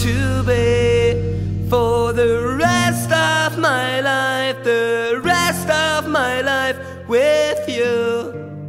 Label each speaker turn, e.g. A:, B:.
A: to be for the rest of my life, the rest of my life with you.